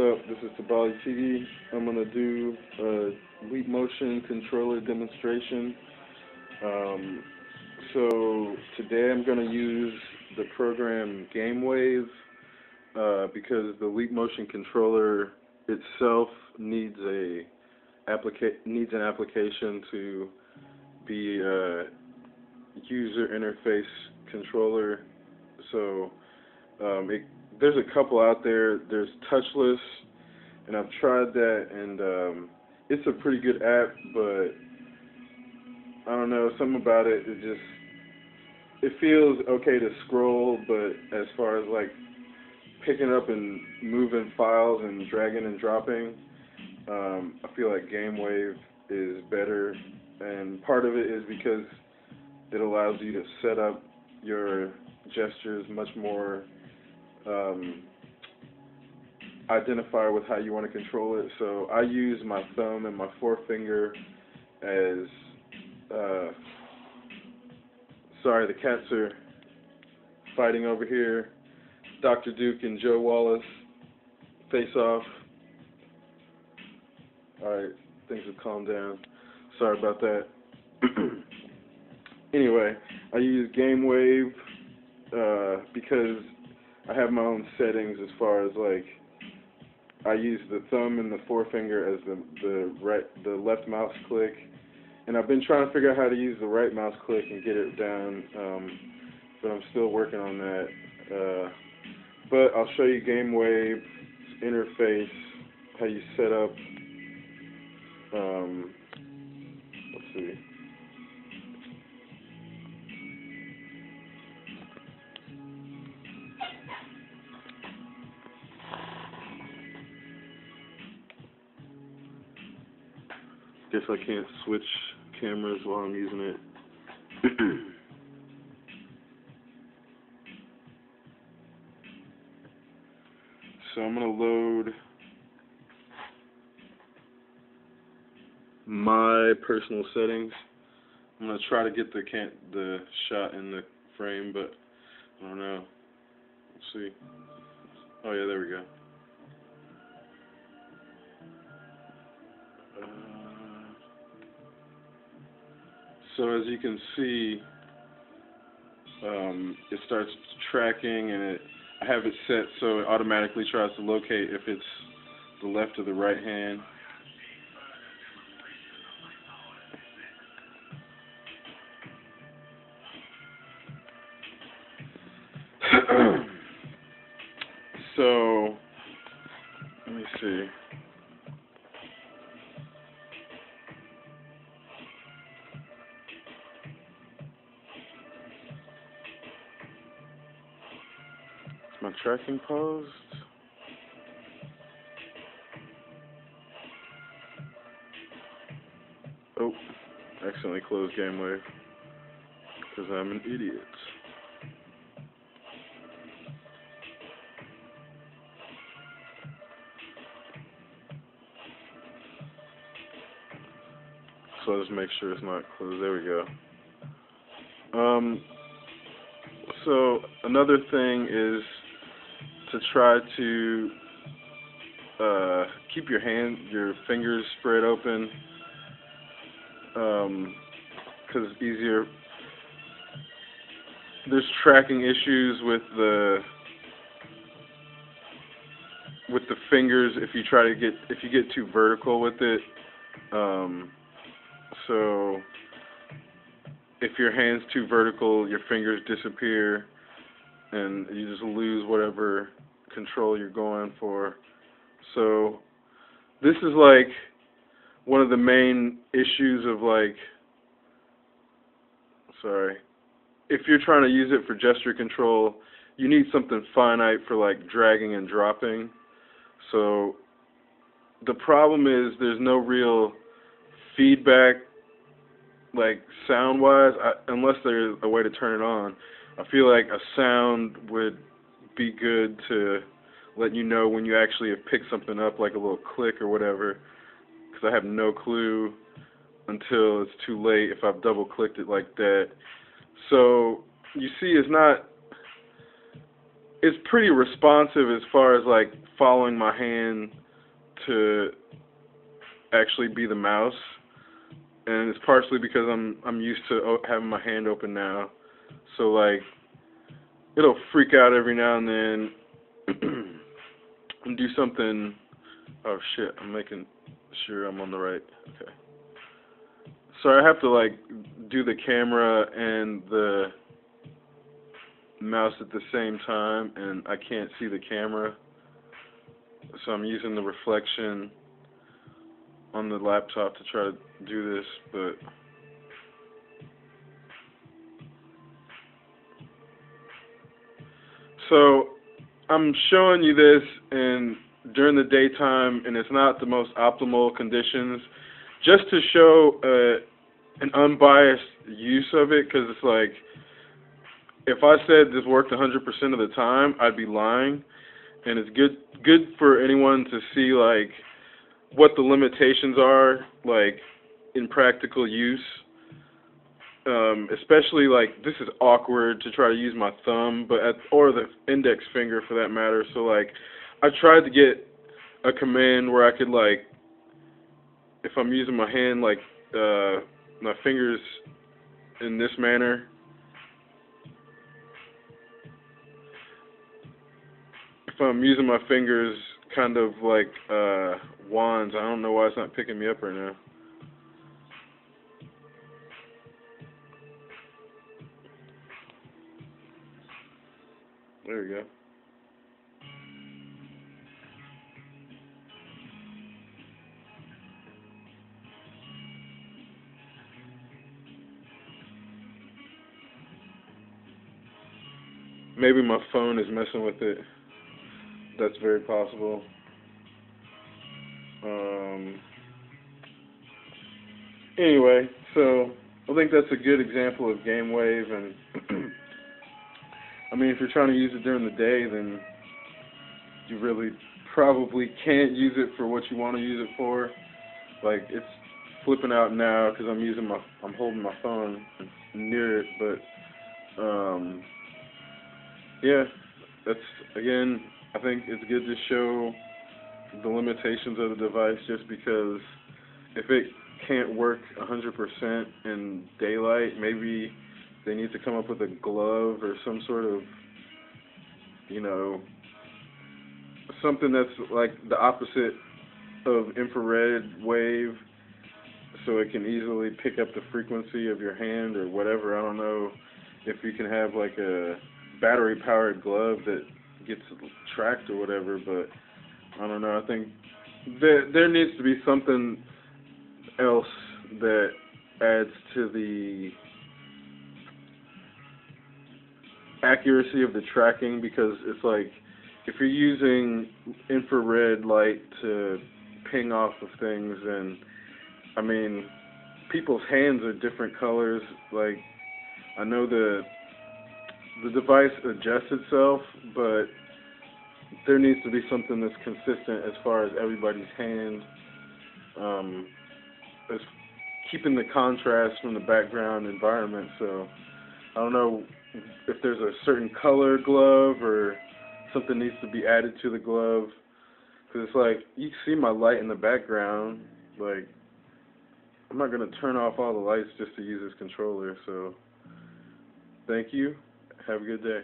up? This is Tabali TV. I'm going to do a Leap Motion controller demonstration. Um, so today I'm going to use the program GameWave uh, because the Leap Motion controller itself needs a applica needs an application to be a user interface controller. So um, it there's a couple out there. There's Touchless, and I've tried that, and um, it's a pretty good app, but I don't know, something about it. It just it feels okay to scroll, but as far as like picking up and moving files and dragging and dropping, um, I feel like GameWave is better, and part of it is because it allows you to set up your gestures much more um, identify with how you want to control it. So I use my thumb and my forefinger as, uh, sorry, the cats are fighting over here. Dr. Duke and Joe Wallace face off. Alright, things have calmed down. Sorry about that. anyway, I use GameWave uh, because I have my own settings as far as like I use the thumb and the forefinger as the the right the left mouse click, and I've been trying to figure out how to use the right mouse click and get it down, um, but I'm still working on that. Uh, but I'll show you GameWave interface, how you set up. Um, let's see. Guess I can't switch cameras while I'm using it. so I'm going to load my personal settings. I'm going to try to get the can the shot in the frame, but I don't know. Let's see. Oh yeah, there we go. So as you can see, um, it starts tracking and it, I have it set so it automatically tries to locate if it's the left or the right hand. My tracking post. Oh, accidentally closed GameWave because I'm an idiot. So let's make sure it's not closed. There we go. Um, so another thing is to try to uh, keep your hand, your fingers spread open, because um, it's easier. There's tracking issues with the with the fingers if you try to get if you get too vertical with it. Um, so if your hand's too vertical, your fingers disappear and you just lose whatever control you're going for. So this is like one of the main issues of like sorry. If you're trying to use it for gesture control you need something finite for like dragging and dropping. So the problem is there's no real feedback like sound wise unless there's a way to turn it on I feel like a sound would be good to let you know when you actually have picked something up, like a little click or whatever, because I have no clue until it's too late if I've double clicked it like that. So you see, it's not it's pretty responsive as far as like following my hand to actually be the mouse, and it's partially because I'm I'm used to having my hand open now, so like it'll freak out every now and then and do something. Oh shit! I'm making sure I'm on the right. Okay. So I have to like do the camera and the mouse at the same time, and I can't see the camera. So I'm using the reflection on the laptop to try to do this, but so I'm showing you this in during the daytime, and it's not the most optimal conditions, just to show uh, an unbiased use of it, because it's like if I said this worked 100% of the time, I'd be lying, and it's good good for anyone to see like what the limitations are, like in practical use. Um, especially like this is awkward to try to use my thumb, but at, or the index finger for that matter. So like I tried to get a command where I could like if I'm using my hand like uh, my fingers in this manner. If I'm using my fingers kind of like uh, wands, I don't know why it's not picking me up right now. Go. Maybe my phone is messing with it. That's very possible. Um, anyway, so I think that's a good example of GameWave and I mean, if you're trying to use it during the day, then you really probably can't use it for what you want to use it for. Like it's flipping out now because I'm using my, I'm holding my phone near it, but um, yeah, that's again. I think it's good to show the limitations of the device just because if it can't work 100% in daylight, maybe they need to come up with a glove or some sort of, you know, something that's like the opposite of infrared wave so it can easily pick up the frequency of your hand or whatever. I don't know if you can have like a battery powered glove that gets tracked or whatever, but I don't know. I think there there needs to be something else that adds to the accuracy of the tracking because it's like if you're using infrared light to ping off of things and I mean people's hands are different colors. Like I know the the device adjusts itself but there needs to be something that's consistent as far as everybody's hand um as keeping the contrast from the background environment. So I don't know if there's a certain color glove or something needs to be added to the glove. Because it's like, you see my light in the background. Like, I'm not going to turn off all the lights just to use this controller. So, thank you. Have a good day.